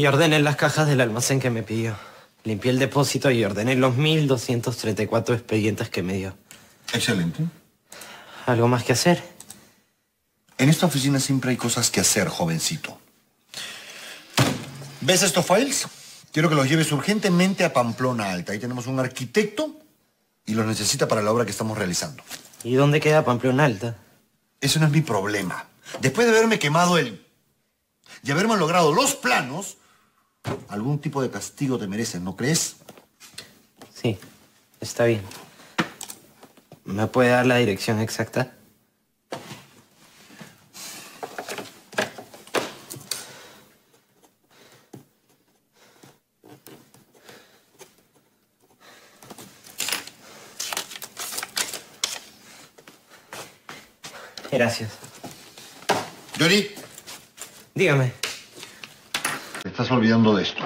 Y ordené las cajas del almacén que me pidió. Limpié el depósito y ordené los 1.234 expedientes que me dio. Excelente. ¿Algo más que hacer? En esta oficina siempre hay cosas que hacer, jovencito. ¿Ves estos files? Quiero que los lleves urgentemente a Pamplona Alta. Ahí tenemos un arquitecto y los necesita para la obra que estamos realizando. ¿Y dónde queda Pamplona Alta? Eso no es mi problema. Después de haberme quemado el... y haberme logrado los planos, algún tipo de castigo te merecen, ¿no crees? Sí, está bien. ¿Me puede dar la dirección exacta? Gracias. Johnny, Dígame. Estás olvidando de esto.